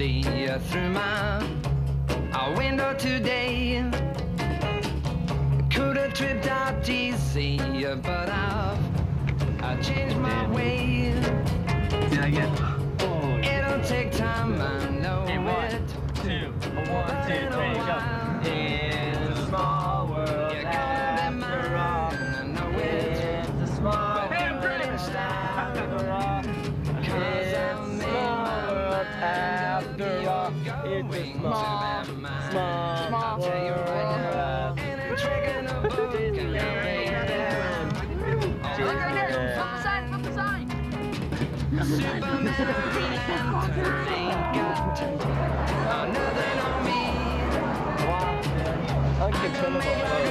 day through my window today. Could have tripped out easy, but I've I changed my yeah. way. Yeah, yeah. Oh, It'll take time, I know. Hey, one, it. two, one, two, three, go. Yeah. Small. Small. Small. Small. Small. We're drinking a vodka. Look right there. Flip the sign. Flip the sign. On me. Wow. Uncontrollable.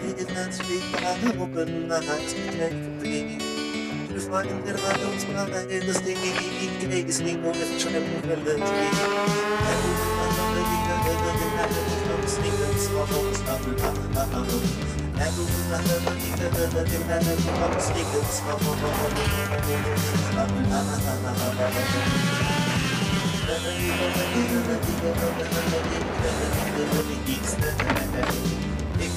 didn't speak, but my eyes to check for me. To find that I don't smile in the if. I of. I'm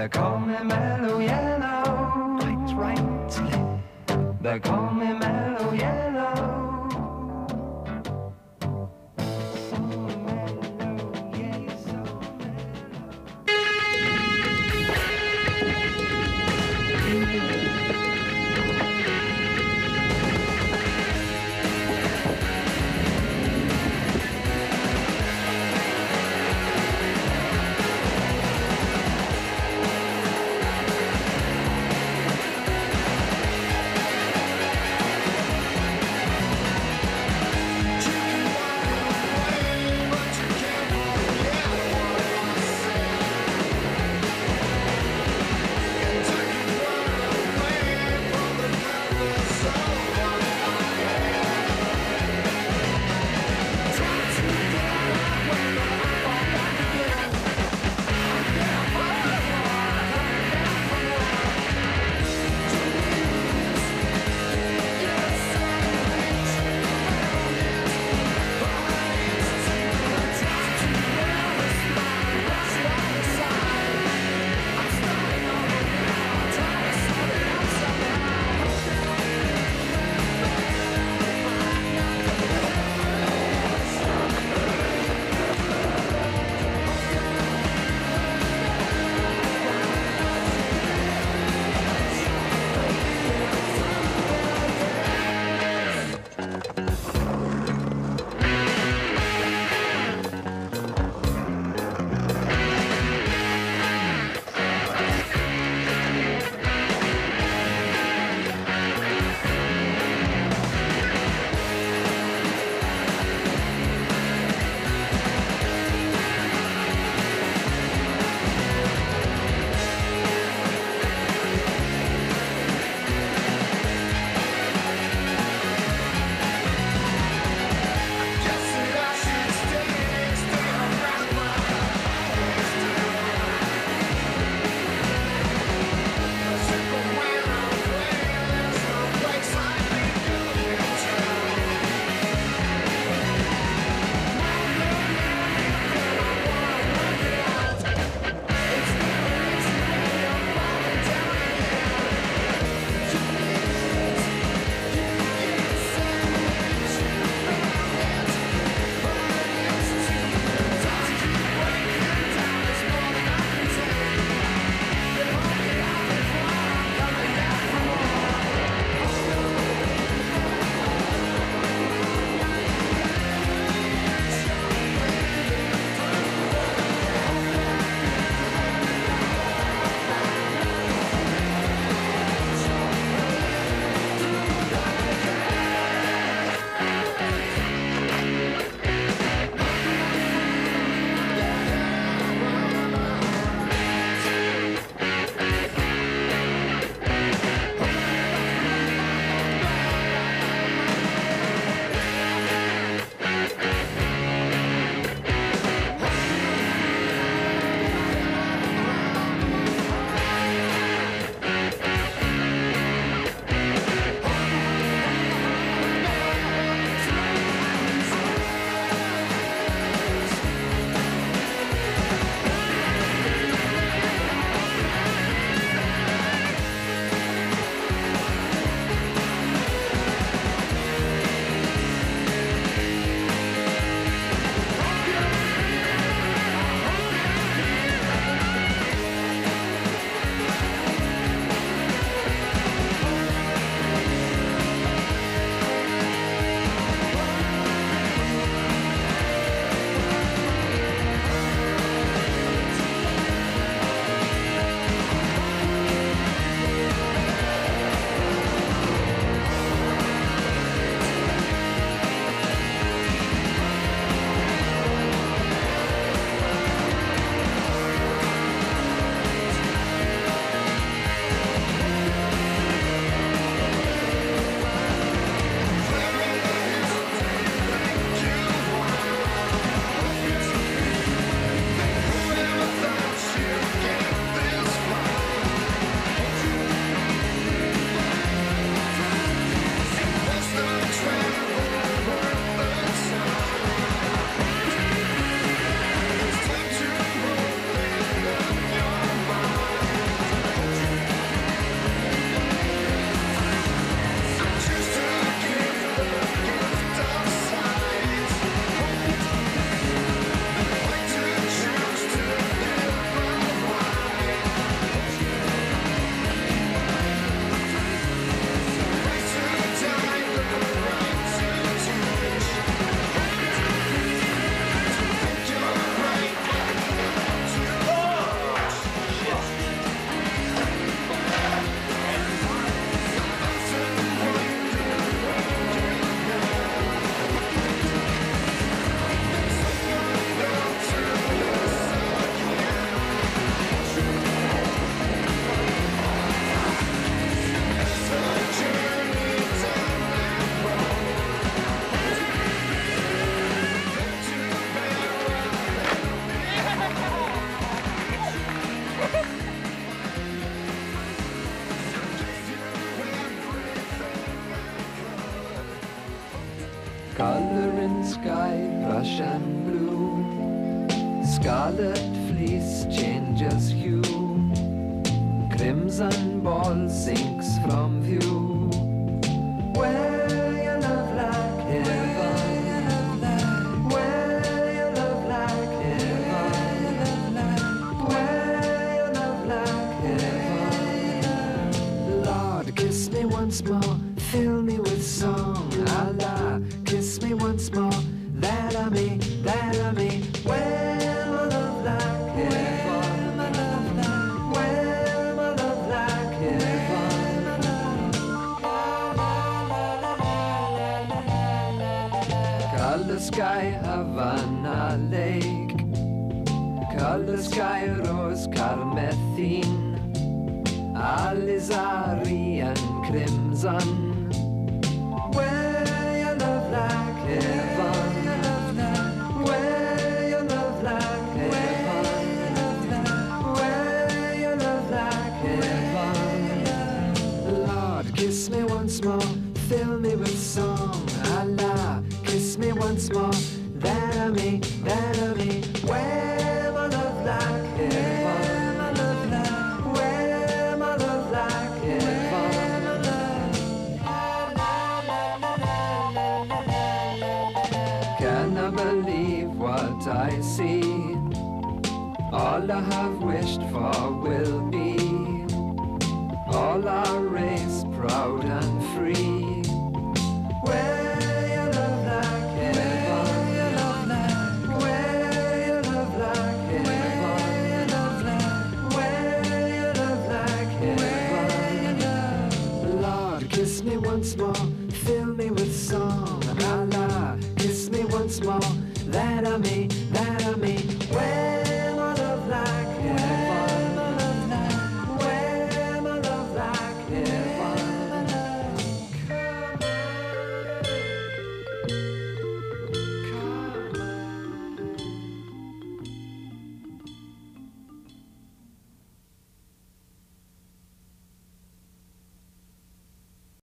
They call me mellow yellow. Quite rightly. They call